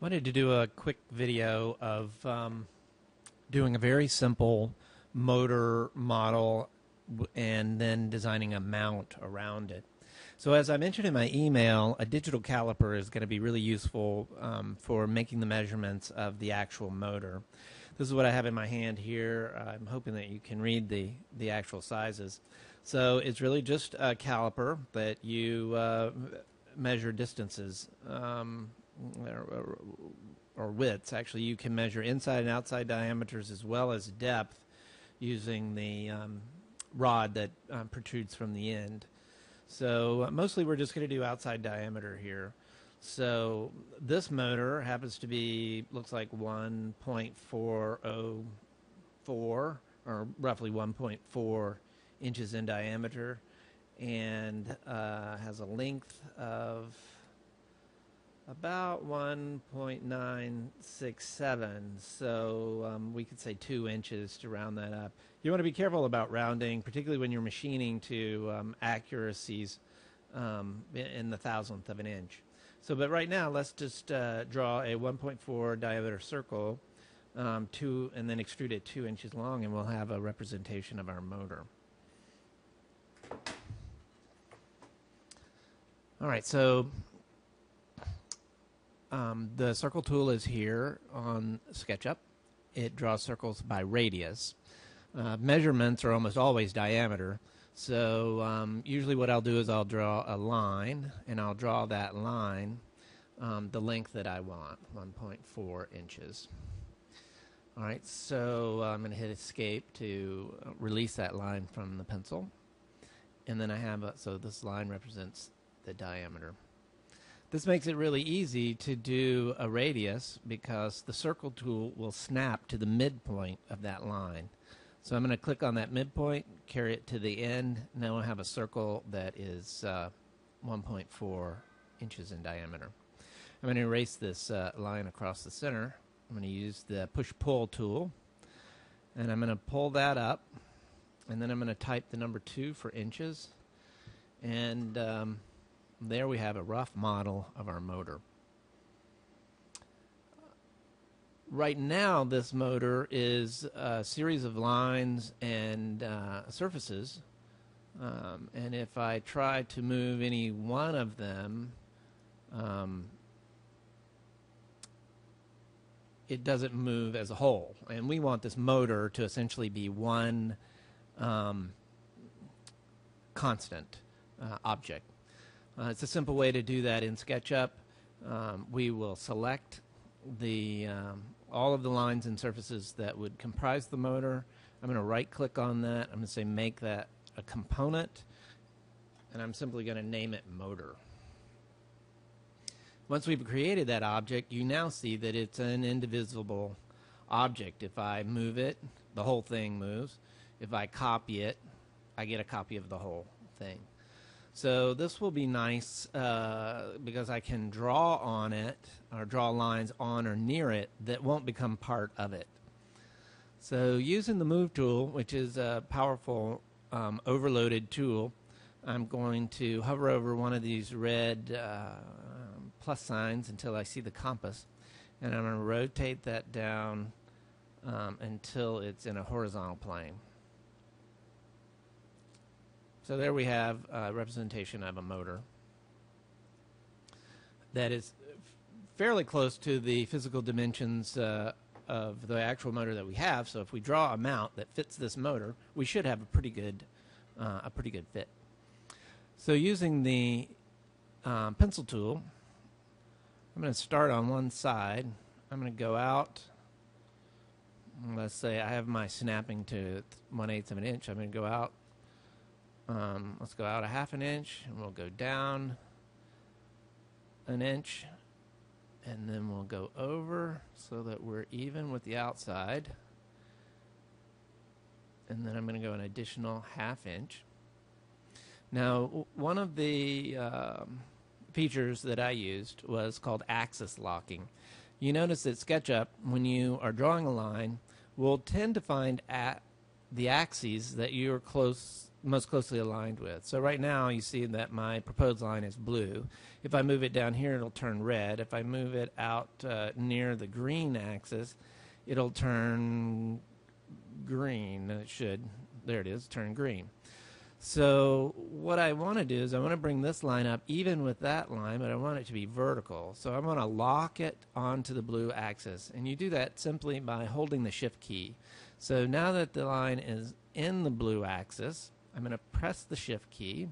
Wanted to do a quick video of um, doing a very simple motor model and then designing a mount around it. So, as I mentioned in my email, a digital caliper is going to be really useful um, for making the measurements of the actual motor. This is what I have in my hand here. I'm hoping that you can read the, the actual sizes. So, it's really just a caliper that you uh, measure distances um, or, or, widths. Actually, you can measure inside and outside diameters as well as depth using the um, rod that um, protrudes from the end. So uh, mostly we're just going to do outside diameter here. So this motor happens to be looks like 1.404 or roughly 1.4 inches in diameter and uh, has a length of about 1.967 so um, we could say two inches to round that up. You want to be careful about rounding particularly when you're machining to um, accuracies um, in- the thousandth of an inch. So but right now let's just uh, draw a 1.4 diameter circle um, two and then extrude it two inches long and we'll have a representation of our motor. All right so um, the circle tool is here on SketchUp. It draws circles by radius. Uh, measurements are almost always diameter. So um, usually what I'll do is I'll draw a line, and I'll draw that line um, the length that I want, 1.4 inches. All right, so I'm going to hit escape to release that line from the pencil. And then I have, a, so this line represents the diameter. This makes it really easy to do a radius because the circle tool will snap to the midpoint of that line. So I'm going to click on that midpoint, carry it to the end. Now I have a circle that is uh, 1.4 inches in diameter. I'm going to erase this uh, line across the center. I'm going to use the push-pull tool, and I'm going to pull that up, and then I'm going to type the number 2 for inches, and um, there we have a rough model of our motor. Right now, this motor is a series of lines and uh, surfaces. Um, and if I try to move any one of them, um, it doesn't move as a whole. And we want this motor to essentially be one um, constant uh, object. Uh, it's a simple way to do that in SketchUp. Um, we will select the um, all of the lines and surfaces that would comprise the motor. I'm going to right click on that. I'm going to say make that a component, and I'm simply going to name it motor. Once we've created that object, you now see that it's an indivisible object. If I move it, the whole thing moves. If I copy it, I get a copy of the whole thing. So this will be nice uh, because I can draw on it or draw lines on or near it that won't become part of it. So using the move tool, which is a powerful um, overloaded tool, I'm going to hover over one of these red uh, plus signs until I see the compass, and I'm going to rotate that down um, until it's in a horizontal plane. So there we have a representation of a motor that is fairly close to the physical dimensions uh, of the actual motor that we have. So if we draw a mount that fits this motor, we should have a pretty good uh, a pretty good fit. So using the um, pencil tool, I'm going to start on one side. I'm going to go out. Let's say I have my snapping to one eighth of an inch. I'm going to go out um, let's go out a half an inch and we'll go down an inch and then we'll go over so that we're even with the outside. And then I'm going to go an additional half inch. Now, one of the um, features that I used was called axis locking. You notice that SketchUp, when you are drawing a line, will tend to find at the axes that you're close most closely aligned with. So right now you see that my proposed line is blue. If I move it down here, it'll turn red. If I move it out uh, near the green axis, it'll turn green. It should. There it is, turn green. So what I want to do is I want to bring this line up even with that line, but I want it to be vertical. So I'm going to lock it onto the blue axis. And you do that simply by holding the shift key. So now that the line is in the blue axis, I'm going to press the shift key.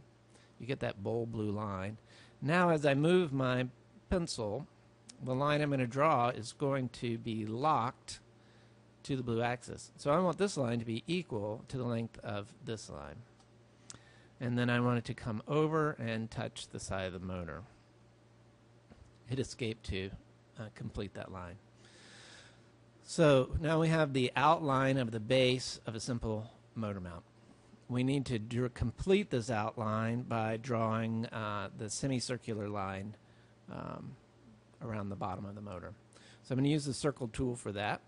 You get that bold blue line. Now as I move my pencil, the line I'm going to draw is going to be locked to the blue axis. So I want this line to be equal to the length of this line and then I want it to come over and touch the side of the motor. Hit escape to uh, complete that line. So now we have the outline of the base of a simple motor mount. We need to complete this outline by drawing uh, the semicircular line um, around the bottom of the motor. So I'm going to use the circle tool for that.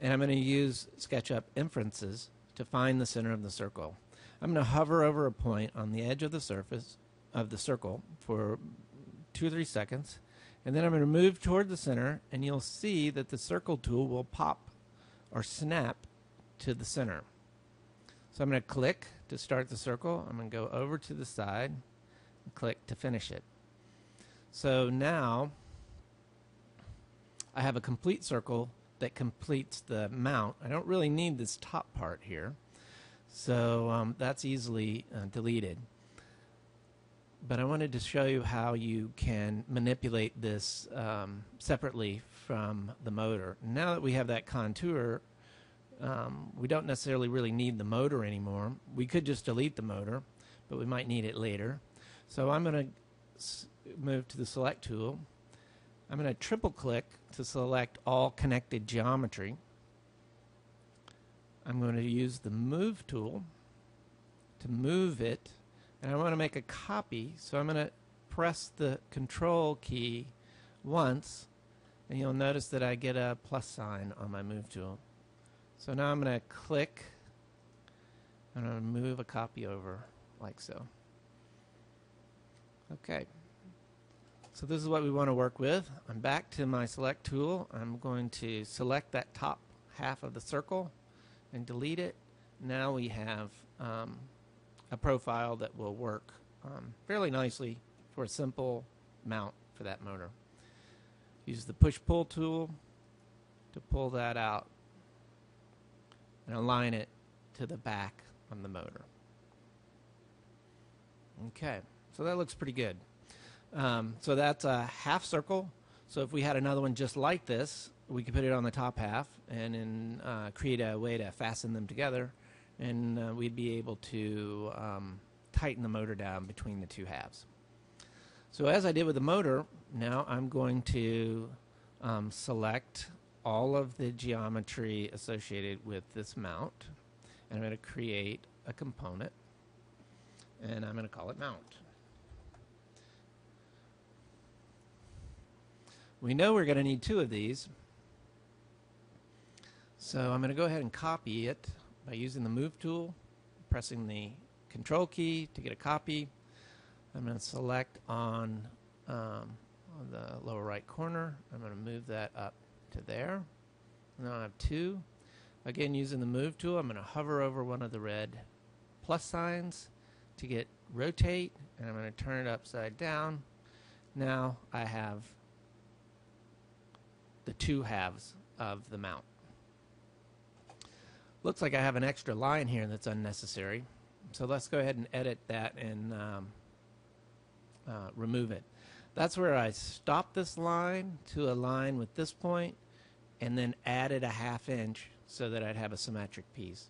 And I'm going to use SketchUp inferences to find the center of the circle. I'm going to hover over a point on the edge of the surface of the circle for two or three seconds, and then I'm going to move toward the center, and you'll see that the circle tool will pop or snap to the center. So I'm going to click to start the circle. I'm going to go over to the side and click to finish it. So now I have a complete circle that completes the mount. I don't really need this top part here. So um, that's easily uh, deleted. But I wanted to show you how you can manipulate this um, separately from the motor. Now that we have that contour, um, we don't necessarily really need the motor anymore. We could just delete the motor, but we might need it later. So I'm going to move to the select tool. I'm going to triple click to select all connected geometry. I'm going to use the move tool to move it and I want to make a copy so I'm going to press the control key once and you'll notice that I get a plus sign on my move tool so now I'm going to click and I'm going to move a copy over like so. Okay. So this is what we want to work with. I'm back to my select tool. I'm going to select that top half of the circle and delete it. Now we have um, a profile that will work um, fairly nicely for a simple mount for that motor. Use the push-pull tool to pull that out and align it to the back on the motor. Okay, so that looks pretty good. Um, so that's a half circle. So if we had another one just like this, we could put it on the top half and then uh, create a way to fasten them together, and uh, we'd be able to um, tighten the motor down between the two halves. So as I did with the motor, now I'm going to um, select all of the geometry associated with this mount, and I'm going to create a component, and I'm going to call it mount. We know we're going to need two of these, so I'm going to go ahead and copy it by using the Move tool, pressing the Control key to get a copy. I'm going to select on, um, on the lower right corner. I'm going to move that up to there. Now I have two. Again, using the Move tool, I'm going to hover over one of the red plus signs to get rotate, and I'm going to turn it upside down. Now I have the two halves of the mount. Looks like I have an extra line here that's unnecessary. So let's go ahead and edit that and um, uh, remove it. That's where I stopped this line to align with this point and then added a half inch so that I'd have a symmetric piece.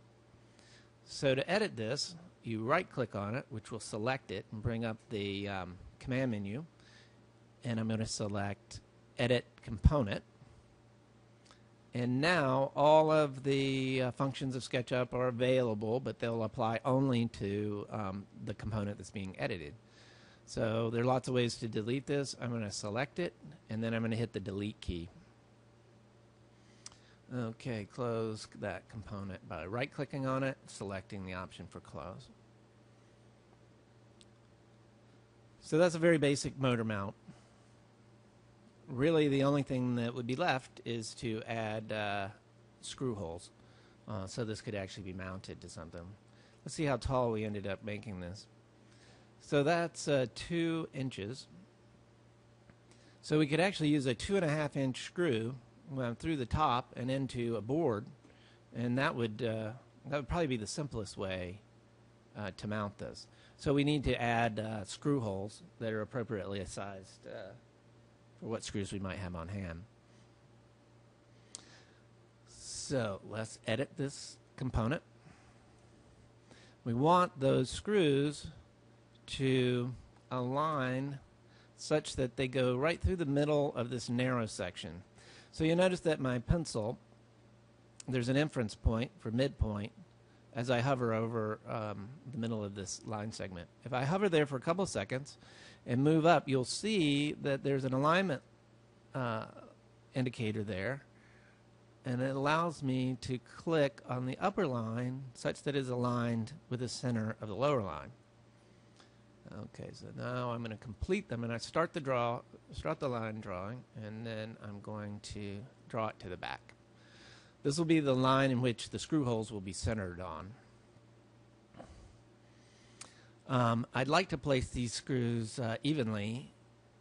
So to edit this, you right click on it, which will select it and bring up the um, command menu. And I'm going to select Edit Component. And now all of the uh, functions of SketchUp are available, but they'll apply only to um, the component that's being edited. So there are lots of ways to delete this. I'm going to select it, and then I'm going to hit the delete key. Okay, close that component by right clicking on it, selecting the option for close. So that's a very basic motor mount. Really, the only thing that would be left is to add uh, screw holes. Uh, so this could actually be mounted to something. Let's see how tall we ended up making this. So that's uh, two inches. So we could actually use a two and a half inch screw through the top and into a board, and that would uh, that would probably be the simplest way uh, to mount this. So we need to add uh, screw holes that are appropriately sized uh, for what screws we might have on hand. So let's edit this component. We want those screws to align such that they go right through the middle of this narrow section. So you notice that my pencil, there's an inference point for midpoint as I hover over um, the middle of this line segment. If I hover there for a couple seconds and move up, you'll see that there's an alignment uh, indicator there. And it allows me to click on the upper line such that it is aligned with the center of the lower line. Okay, so now I'm going to complete them, and I start the draw, start the line drawing, and then I'm going to draw it to the back. This will be the line in which the screw holes will be centered on. Um, I'd like to place these screws uh, evenly,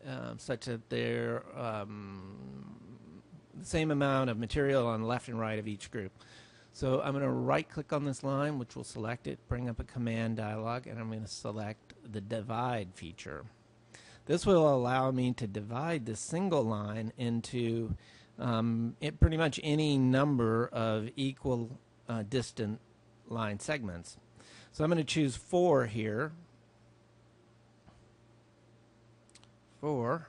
uh, such that they're um, the same amount of material on the left and right of each group. So I'm going to right click on this line, which will select it, bring up a command dialog, and I'm going to select the divide feature. This will allow me to divide this single line into um, it, pretty much any number of equal uh, distant line segments. So I'm going to choose four here. Four.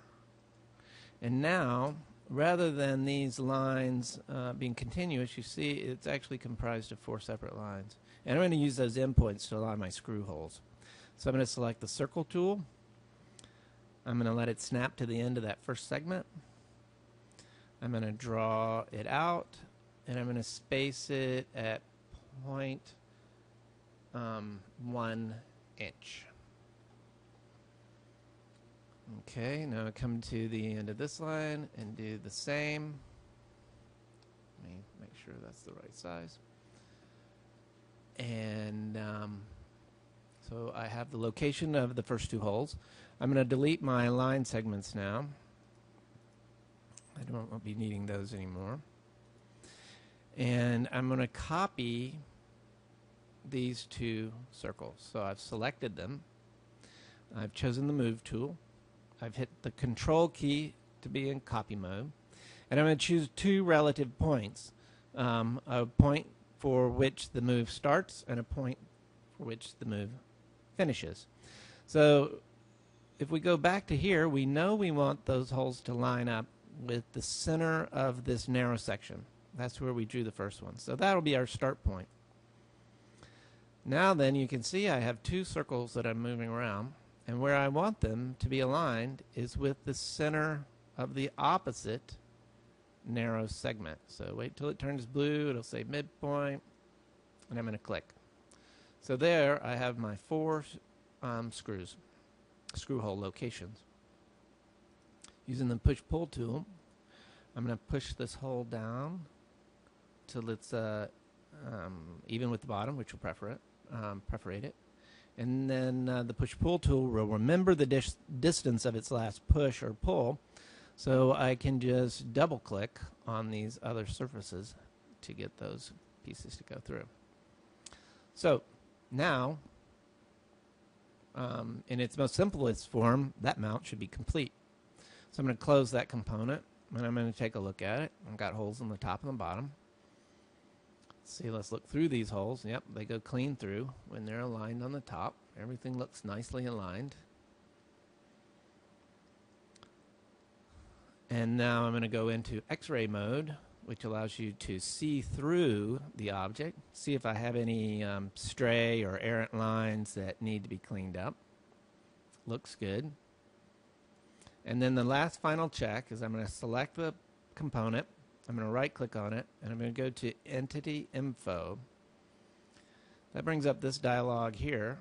And now, rather than these lines uh, being continuous, you see it's actually comprised of four separate lines. And I'm going to use those endpoints to align my screw holes. So I'm going to select the circle tool. I'm going to let it snap to the end of that first segment. I'm going to draw it out, and I'm going to space it at point um, one inch. Okay, now I come to the end of this line and do the same. Let me make sure that's the right size. And um, so I have the location of the first two holes. I'm going to delete my line segments now. I don't be needing those anymore. And I'm going to copy these two circles. So I've selected them. I've chosen the Move tool. I've hit the Control key to be in copy mode. And I'm going to choose two relative points. Um, a point for which the move starts and a point for which the move finishes. So if we go back to here, we know we want those holes to line up with the center of this narrow section. That's where we drew the first one. So that'll be our start point. Now then, you can see I have two circles that I'm moving around, and where I want them to be aligned is with the center of the opposite narrow segment. So wait till it turns blue, it'll say midpoint, and I'm going to click. So there I have my four um, screws, screw hole locations. Using the push-pull tool, I'm going to push this hole down till it's uh, um, even with the bottom, which will perforate, um, perforate it. And then uh, the push-pull tool will remember the dis distance of its last push or pull, so I can just double-click on these other surfaces to get those pieces to go through. So now, um, in its most simplest form, that mount should be complete. So I'm going to close that component and I'm going to take a look at it. I've got holes on the top and the bottom. Let's see, let's look through these holes. Yep, they go clean through when they're aligned on the top. Everything looks nicely aligned. And now I'm going to go into x-ray mode, which allows you to see through the object, see if I have any um, stray or errant lines that need to be cleaned up. Looks good. And then the last final check is I'm going to select the component. I'm going to right click on it and I'm going to go to Entity Info. That brings up this dialog here.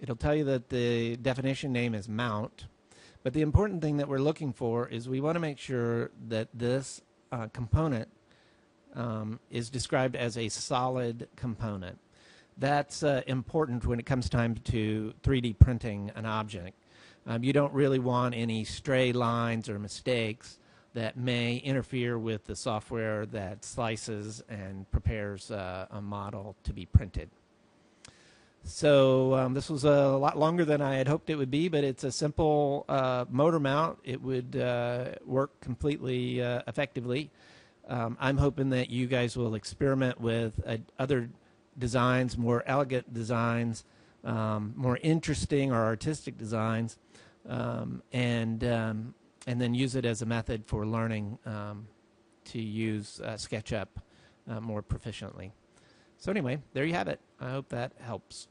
It'll tell you that the definition name is mount. But the important thing that we're looking for is we want to make sure that this uh, component um, is described as a solid component. That's uh, important when it comes time to 3D printing an object. Um, you don't really want any stray lines or mistakes that may interfere with the software that slices and prepares uh, a model to be printed. So um, this was a lot longer than I had hoped it would be, but it's a simple uh, motor mount. It would uh, work completely uh, effectively. Um, I'm hoping that you guys will experiment with uh, other designs, more elegant designs, um, more interesting or artistic designs, um, and um, and then use it as a method for learning um, to use uh, SketchUp uh, more proficiently. So anyway, there you have it. I hope that helps.